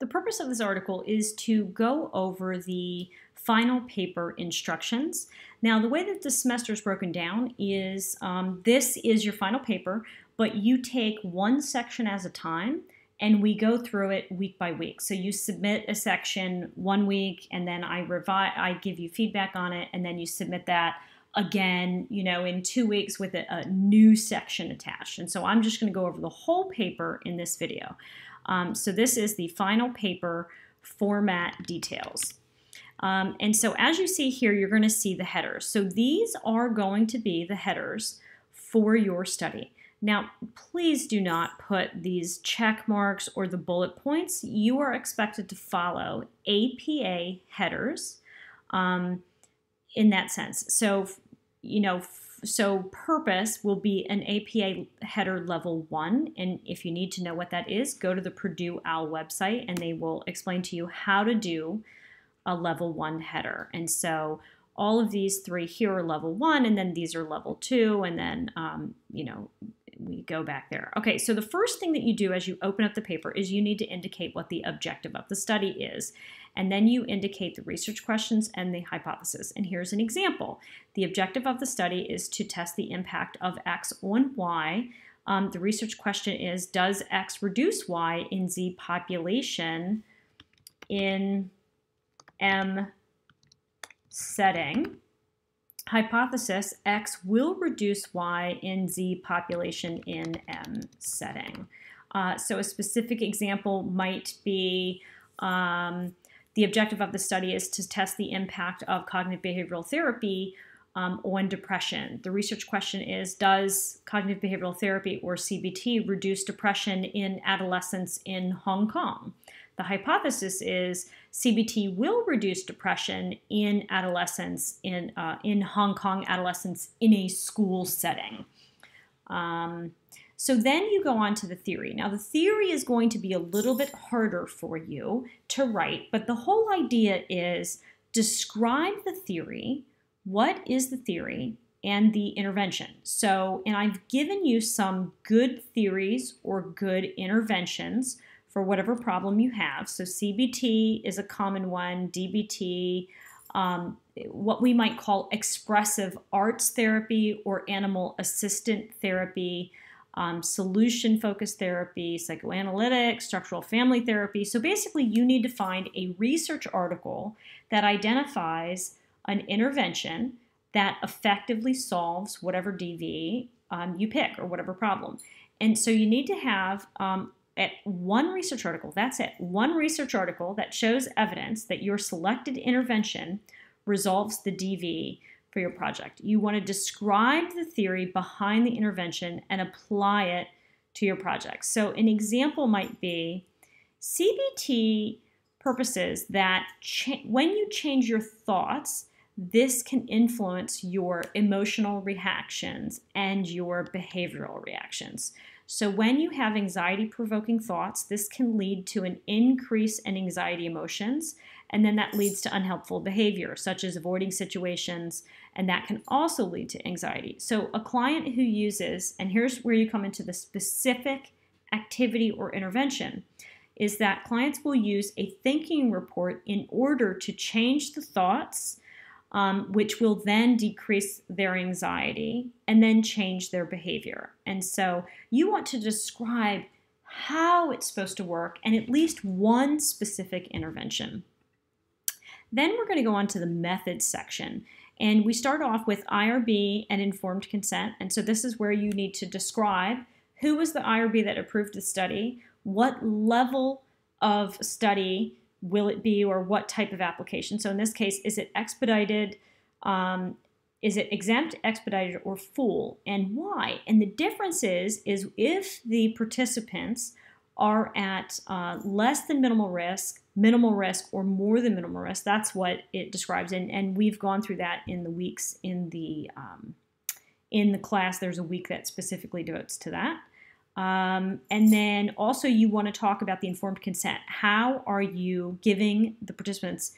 The purpose of this article is to go over the final paper instructions. Now, the way that the semester is broken down is um, this is your final paper, but you take one section as a time and we go through it week by week. So you submit a section one week and then I revise I give you feedback on it and then you submit that again, you know, in 2 weeks with a, a new section attached. And so I'm just going to go over the whole paper in this video. Um, so this is the final paper format details. Um, and so as you see here, you're going to see the headers. So these are going to be the headers for your study. Now, please do not put these check marks or the bullet points. You are expected to follow APA headers um, in that sense. So, you know, so purpose will be an APA header level one. And if you need to know what that is, go to the Purdue OWL website and they will explain to you how to do a level one header. And so all of these three here are level one, and then these are level two, and then, um, you know, we go back there. Okay, so the first thing that you do as you open up the paper is you need to indicate what the objective of the study is. And then you indicate the research questions and the hypothesis. And here's an example. The objective of the study is to test the impact of X on Y. Um, the research question is, does X reduce Y in Z population in M setting? Hypothesis, X will reduce Y in Z population in M setting. Uh, so a specific example might be um, the objective of the study is to test the impact of cognitive behavioral therapy um, on depression. The research question is Does cognitive behavioral therapy or CBT reduce depression in adolescents in Hong Kong? The hypothesis is CBT will reduce depression in adolescents in uh, in Hong Kong adolescents in a school setting. Um, so then you go on to the theory. Now the theory is going to be a little bit harder for you to write, but the whole idea is describe the theory. What is the theory? and the intervention. So, and I've given you some good theories or good interventions for whatever problem you have. So CBT is a common one, DBT, um, what we might call expressive arts therapy or animal assistant therapy, um, solution focused therapy, psychoanalytic, structural family therapy. So basically, you need to find a research article that identifies an intervention that effectively solves whatever DV um, you pick or whatever problem. And so you need to have um, at one research article, that's it, one research article that shows evidence that your selected intervention resolves the DV for your project. You want to describe the theory behind the intervention and apply it to your project. So, an example might be CBT purposes that when you change your thoughts, this can influence your emotional reactions and your behavioral reactions. So, when you have anxiety provoking thoughts, this can lead to an increase in anxiety emotions, and then that leads to unhelpful behavior, such as avoiding situations, and that can also lead to anxiety. So, a client who uses, and here's where you come into the specific activity or intervention, is that clients will use a thinking report in order to change the thoughts um, which will then decrease their anxiety and then change their behavior. And so you want to describe how it's supposed to work and at least one specific intervention. Then we're going to go on to the methods section. And we start off with IRB and informed consent. And so this is where you need to describe who was the IRB that approved the study, what level of study will it be or what type of application? So in this case, is it expedited? Um, is it exempt, expedited, or full, and why? And the difference is, is if the participants are at uh, less than minimal risk, minimal risk, or more than minimal risk, that's what it describes. And, and we've gone through that in the weeks in the um, in the class. There's a week that specifically devotes to that. Um, and then also, you want to talk about the informed consent. How are you giving the participants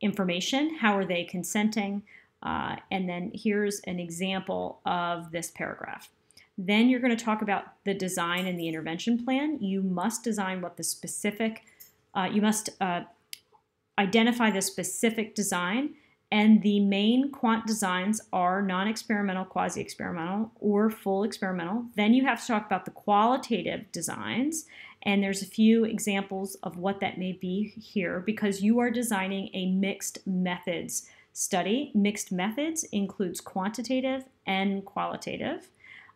information? How are they consenting? Uh, and then here's an example of this paragraph. Then you're going to talk about the design and the intervention plan. You must design what the specific uh, you must uh, identify the specific design and the main quant designs are non-experimental, quasi-experimental, or full experimental. Then you have to talk about the qualitative designs, and there's a few examples of what that may be here because you are designing a mixed methods study. Mixed methods includes quantitative and qualitative.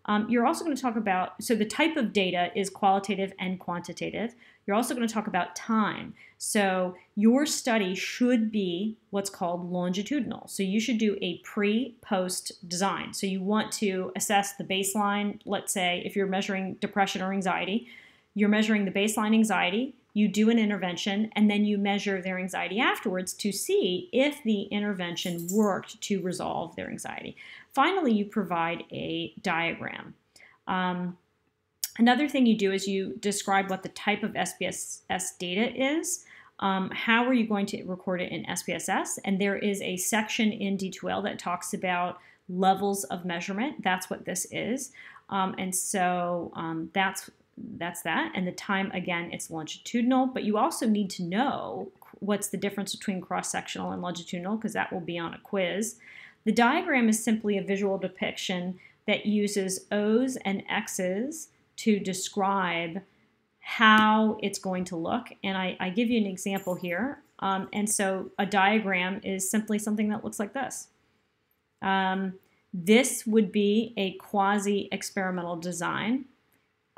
Um, you're also going to talk about, so the type of data is qualitative and quantitative. You're also going to talk about time. So your study should be what's called longitudinal. So you should do a pre-post design. So you want to assess the baseline, let's say if you're measuring depression or anxiety, you're measuring the baseline anxiety, you do an intervention, and then you measure their anxiety afterwards to see if the intervention worked to resolve their anxiety. Finally, you provide a diagram. Um, another thing you do is you describe what the type of SPSS data is. Um, how are you going to record it in SPSS? And there is a section in D2L that talks about levels of measurement. That's what this is. Um, and so um, that's that's that. And the time, again, it's longitudinal, but you also need to know what's the difference between cross-sectional and longitudinal because that will be on a quiz. The diagram is simply a visual depiction that uses O's and X's to describe how it's going to look. And I, I give you an example here. Um, and so a diagram is simply something that looks like this. Um, this would be a quasi-experimental design.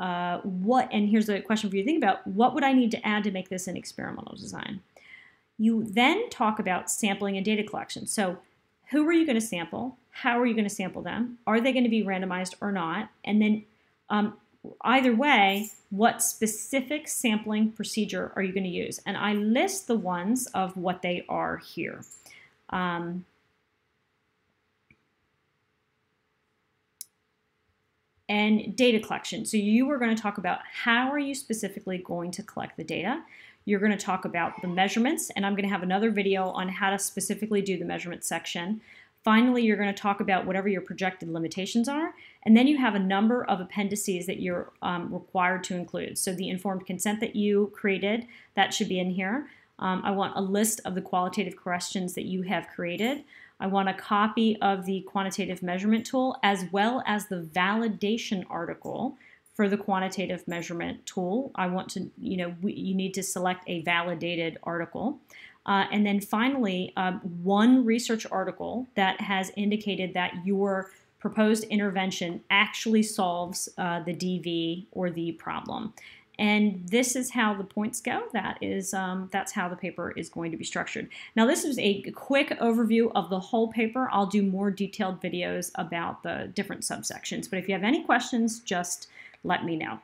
Uh, what, and here's a question for you to think about, what would I need to add to make this an experimental design? You then talk about sampling and data collection. So who are you going to sample? How are you going to sample them? Are they going to be randomized or not? And then um, either way, what specific sampling procedure are you going to use? And I list the ones of what they are here. Um, and data collection. So you are going to talk about how are you specifically going to collect the data. You're going to talk about the measurements, and I'm going to have another video on how to specifically do the measurement section. Finally, you're going to talk about whatever your projected limitations are, and then you have a number of appendices that you're um, required to include. So the informed consent that you created, that should be in here. Um, I want a list of the qualitative questions that you have created. I want a copy of the quantitative measurement tool as well as the validation article for the quantitative measurement tool. I want to, you know, we, you need to select a validated article. Uh, and then finally, um, one research article that has indicated that your proposed intervention actually solves uh, the DV or the problem. And this is how the points go. That is, um, that's how the paper is going to be structured. Now, this is a quick overview of the whole paper. I'll do more detailed videos about the different subsections. But if you have any questions, just let me know.